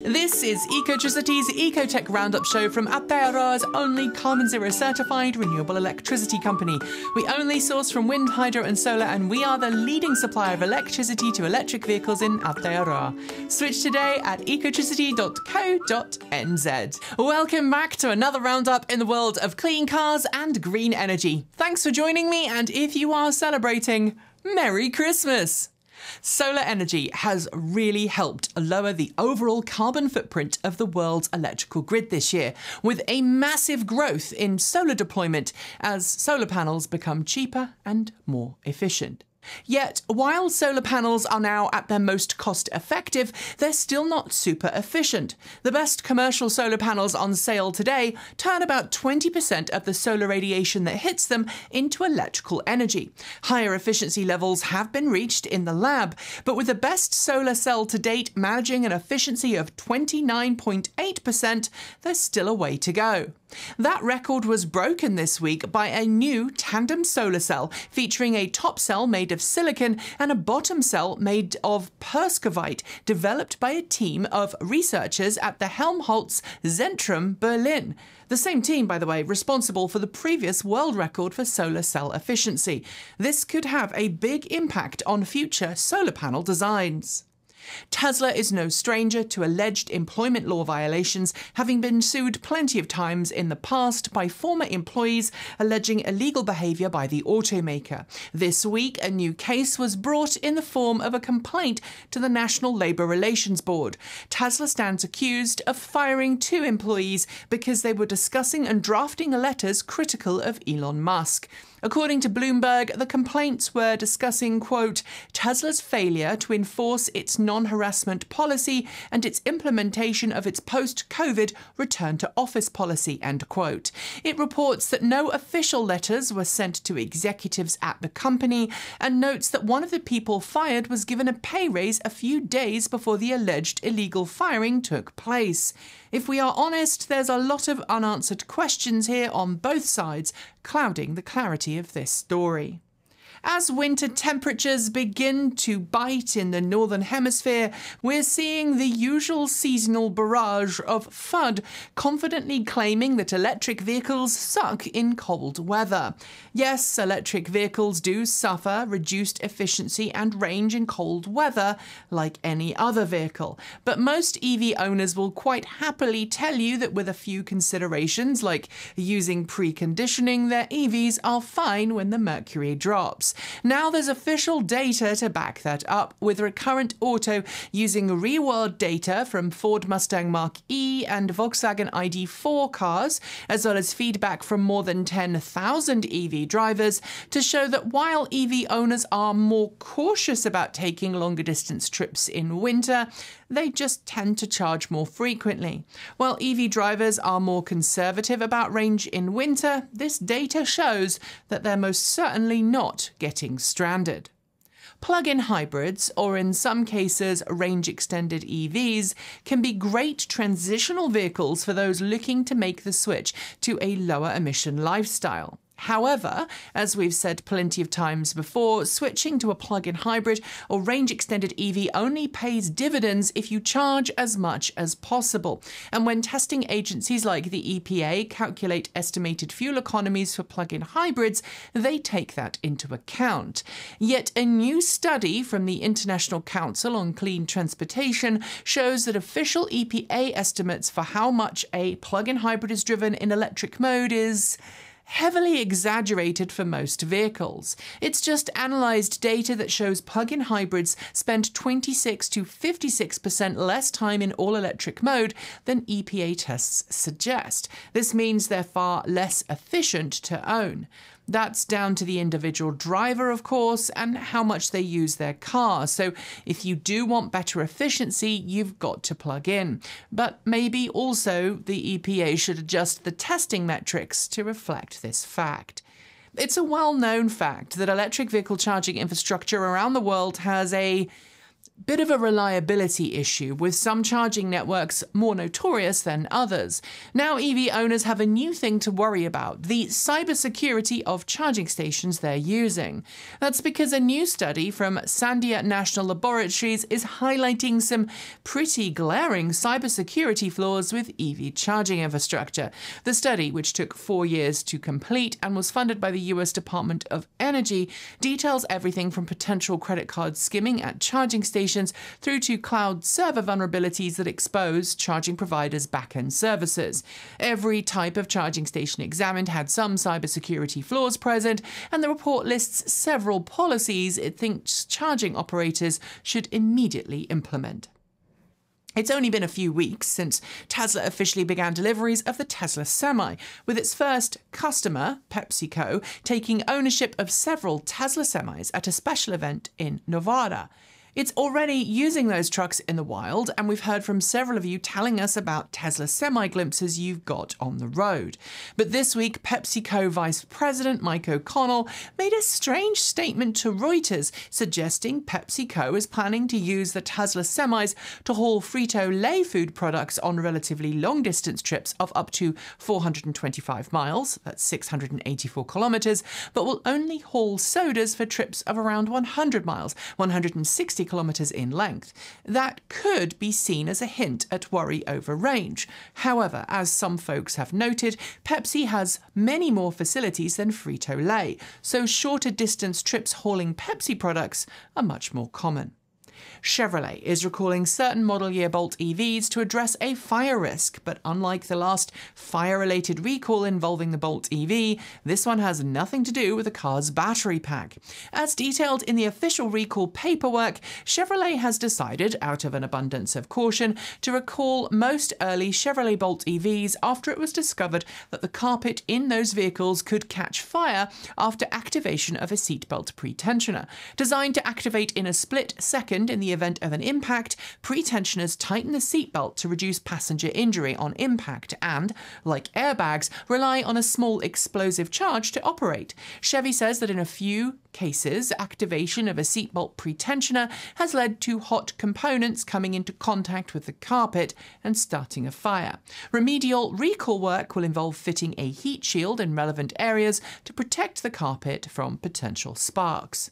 This is Ecotricity's EcoTEC Roundup show from Aotearoa's only carbon zero certified renewable electricity company. We only source from wind, hydro, and solar, and we are the leading supplier of electricity to electric vehicles in Aotearoa. Switch today at ecotricity.co.nz. Welcome back to another roundup in the world of clean cars and green energy. Thanks for joining me, and if you are celebrating, Merry Christmas! Solar energy has really helped lower the overall carbon footprint of the world's electrical grid this year, with a massive growth in solar deployment as solar panels become cheaper and more efficient. Yet, while solar panels are now at their most cost effective, they're still not super efficient. The best commercial solar panels on sale today turn about 20% of the solar radiation that hits them into electrical energy. Higher efficiency levels have been reached in the lab, but with the best solar cell to date managing an efficiency of 29.8%, there's still a way to go. That record was broken this week by a new tandem solar cell featuring a top cell made of silicon and a bottom cell made of Perovskite, developed by a team of researchers at the Helmholtz Zentrum Berlin. The same team, by the way, responsible for the previous world record for solar cell efficiency. This could have a big impact on future solar panel designs. Tesla is no stranger to alleged employment law violations, having been sued plenty of times in the past by former employees alleging illegal behavior by the automaker. This week, a new case was brought in the form of a complaint to the National Labour Relations Board. Tesla stands accused of firing two employees because they were discussing and drafting letters critical of Elon Musk. According to Bloomberg, the complaints were discussing, quote, Tesla's failure to enforce its non harassment policy and its implementation of its post COVID return to office policy, end quote. It reports that no official letters were sent to executives at the company and notes that one of the people fired was given a pay raise a few days before the alleged illegal firing took place. If we are honest, there's a lot of unanswered questions here on both sides, clouding the clarity of this story. As winter temperatures begin to bite in the Northern Hemisphere, we're seeing the usual seasonal barrage of FUD confidently claiming that electric vehicles suck in cold weather. Yes, electric vehicles do suffer reduced efficiency and range in cold weather, like any other vehicle, but most EV owners will quite happily tell you that with a few considerations, like using preconditioning, their EVs are fine when the mercury drops. Now there's official data to back that up, with Recurrent Auto using real world data from Ford Mustang Mach E and Volkswagen ID4 cars, as well as feedback from more than 10,000 EV drivers, to show that while EV owners are more cautious about taking longer distance trips in winter, they just tend to charge more frequently. While EV drivers are more conservative about range in winter, this data shows that they're most certainly not getting stranded. Plug in hybrids, or in some cases range extended EVs, can be great transitional vehicles for those looking to make the switch to a lower emission lifestyle. However, as we've said plenty of times before, switching to a plug in hybrid or range extended EV only pays dividends if you charge as much as possible. And when testing agencies like the EPA calculate estimated fuel economies for plug in hybrids, they take that into account. Yet a new study from the International Council on Clean Transportation shows that official EPA estimates for how much a plug in hybrid is driven in electric mode is heavily exaggerated for most vehicles. It's just analysed data that shows plug in hybrids spend 26 to 56% less time in all electric mode than EPA tests suggest. This means they're far less efficient to own. That's down to the individual driver, of course, and how much they use their car. So if you do want better efficiency, you've got to plug in. But maybe also the EPA should adjust the testing metrics to reflect this fact. It's a well known fact that electric vehicle charging infrastructure around the world has a bit of a reliability issue, with some charging networks more notorious than others. Now, EV owners have a new thing to worry about the cybersecurity of charging stations they're using. That's because a new study from Sandia National Laboratories is highlighting some pretty glaring cybersecurity flaws with EV charging infrastructure. The study, which took four years to complete and was funded by the US Department of Energy, details everything from potential credit card skimming at charging stations through to cloud server vulnerabilities that expose charging providers' backend services. Every type of charging station examined had some cybersecurity flaws present, and the report lists several policies it thinks charging operators should immediately implement. It's only been a few weeks since Tesla officially began deliveries of the Tesla Semi, with its first customer, PepsiCo, taking ownership of several Tesla semis at a special event in Nevada. It's already using those trucks in the wild, and we've heard from several of you telling us about Tesla semi glimpses you've got on the road. But this week, PepsiCo Vice President Mike O'Connell made a strange statement to Reuters suggesting PepsiCo is planning to use the Tesla semis to haul Frito Lay food products on relatively long distance trips of up to 425 miles, that's 684 kilometres, but will only haul sodas for trips of around 100 miles, 160 kilometres in length. That could be seen as a hint at worry over range. However, as some folks have noted, Pepsi has many more facilities than Frito Lay, so shorter distance trips hauling Pepsi products are much more common. Chevrolet is recalling certain model year Bolt EVs to address a fire risk, but unlike the last fire related recall involving the Bolt EV, this one has nothing to do with the car's battery pack. As detailed in the official recall paperwork, Chevrolet has decided, out of an abundance of caution, to recall most early Chevrolet Bolt EVs after it was discovered that the carpet in those vehicles could catch fire after activation of a seatbelt pretensioner. Designed to activate in a split second in the the event of an impact, pretensioners tighten the seatbelt to reduce passenger injury on impact and, like airbags, rely on a small explosive charge to operate. Chevy says that in a few cases, activation of a seatbelt pretensioner has led to hot components coming into contact with the carpet and starting a fire. Remedial recall work will involve fitting a heat shield in relevant areas to protect the carpet from potential sparks.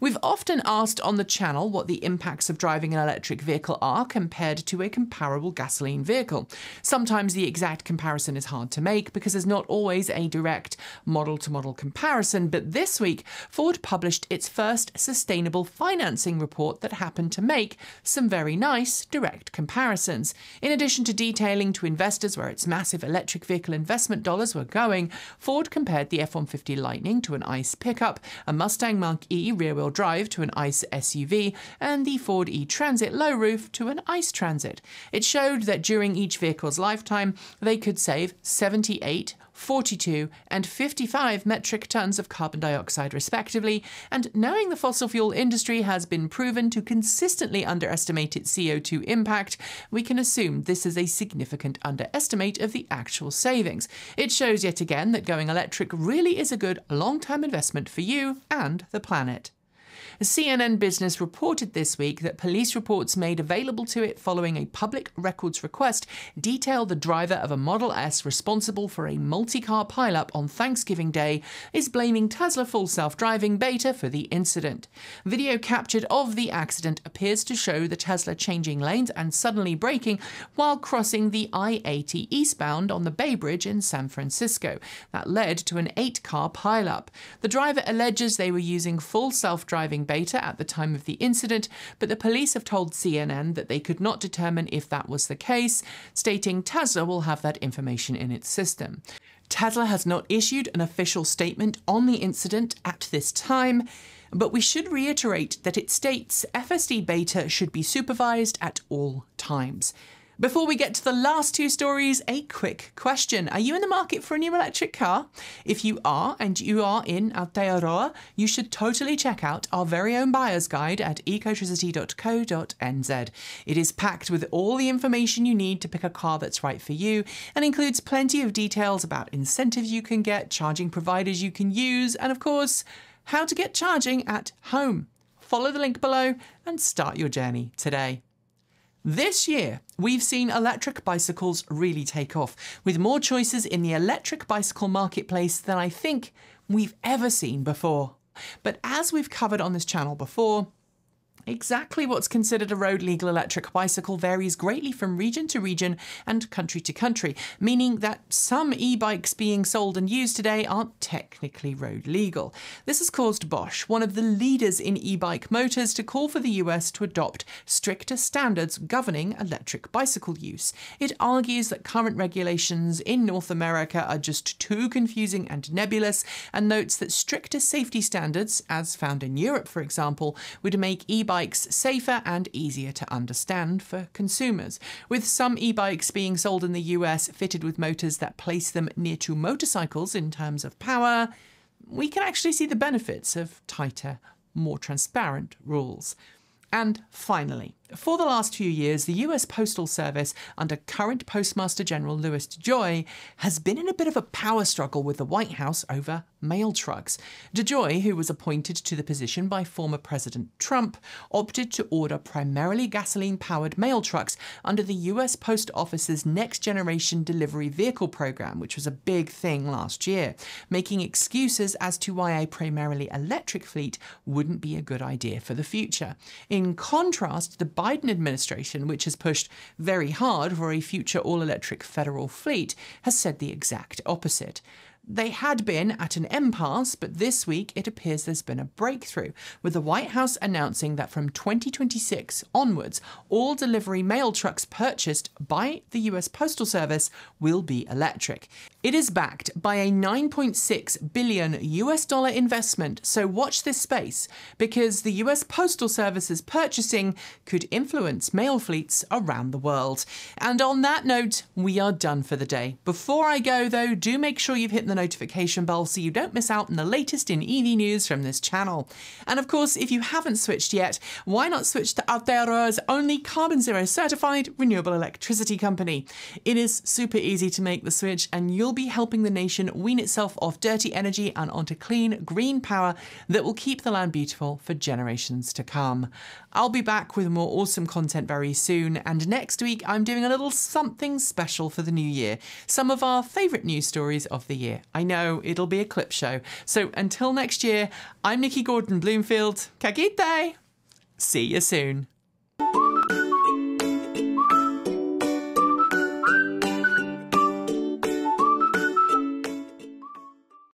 We've often asked on the channel what the impacts of driving an electric vehicle are compared to a comparable gasoline vehicle. Sometimes the exact comparison is hard to make because there's not always a direct model to model comparison, but this week Ford published its first sustainable financing report that happened to make some very nice direct comparisons. In addition to detailing to investors where its massive electric vehicle investment dollars were going, Ford compared the F 150 Lightning to an ICE pickup, a Mustang Mach E rear wheel drive to an ICE SUV, and the Ford e Transit low roof to an ICE Transit. It showed that during each vehicle's lifetime, they could save 78, 42, and 55 metric tons of carbon dioxide, respectively. And knowing the fossil fuel industry has been proven to consistently underestimate its CO2 impact, we can assume this is a significant underestimate of the actual savings. It shows yet again that going electric really is a good long term investment for you and the planet. CNN Business reported this week that police reports made available to it following a public records request detail the driver of a Model S responsible for a multi car pileup on Thanksgiving Day is blaming Tesla full self driving beta for the incident. Video captured of the accident appears to show the Tesla changing lanes and suddenly braking while crossing the I 80 eastbound on the Bay Bridge in San Francisco. That led to an eight car pileup. The driver alleges they were using full self driving at the time of the incident, but the police have told CNN that they could not determine if that was the case, stating Tesla will have that information in its system. Tesla has not issued an official statement on the incident at this time, but we should reiterate that it states FSD beta should be supervised at all times. Before we get to the last two stories, a quick question. Are you in the market for a new electric car? If you are, and you are in Aotearoa, you should totally check out our very own buyer's guide at ecotricity.co.nz. It is packed with all the information you need to pick a car that's right for you and includes plenty of details about incentives you can get, charging providers you can use, and of course, how to get charging at home. follow the link below and start your journey today. This year, we've seen electric bicycles really take off, with more choices in the electric bicycle marketplace than I think we've ever seen before. But as we've covered on this channel before, Exactly what's considered a road legal electric bicycle varies greatly from region to region and country to country, meaning that some e bikes being sold and used today aren't technically road legal. This has caused Bosch, one of the leaders in e bike motors, to call for the US to adopt stricter standards governing electric bicycle use. It argues that current regulations in North America are just too confusing and nebulous, and notes that stricter safety standards, as found in Europe for example, would make e bikes safer and easier to understand for consumers, with some e bikes being sold in the US fitted with motors that place them near to motorcycles in terms of power. We can actually see the benefits of tighter, more transparent rules. And finally, for the last few years, the US Postal Service, under current Postmaster General Louis DeJoy, has been in a bit of a power struggle with the White House over mail trucks. DeJoy, who was appointed to the position by former President Trump, opted to order primarily gasoline powered mail trucks under the US Post Office's Next Generation Delivery Vehicle program, which was a big thing last year, making excuses as to why a primarily electric fleet wouldn't be a good idea for the future. In contrast, the Biden administration, which has pushed very hard for a future all electric federal fleet, has said the exact opposite. They had been at an impasse, but this week it appears there's been a breakthrough, with the White House announcing that from 2026 onwards, all delivery mail trucks purchased by the US Postal Service will be electric. It is backed by a 9.6 billion US dollar investment, so watch this space because the US Postal Service's purchasing could influence mail fleets around the world. And on that note, we are done for the day. Before I go though, do make sure you've hit the notification bell so you don't miss out on the latest in EV news from this channel. And of course, if you haven't switched yet, why not switch to Aotearoa's only carbon zero certified renewable electricity company? It is super easy to make the switch and you'll be helping the nation wean itself off dirty energy and onto clean, green power that will keep the land beautiful for generations to come. I'll be back with more awesome content very soon, and next week I'm doing a little something special for the new year. Some of our favourite news stories of the year. I know it'll be a clip show. So until next year, I'm Nikki Gordon Bloomfield. Ka kite! See you soon.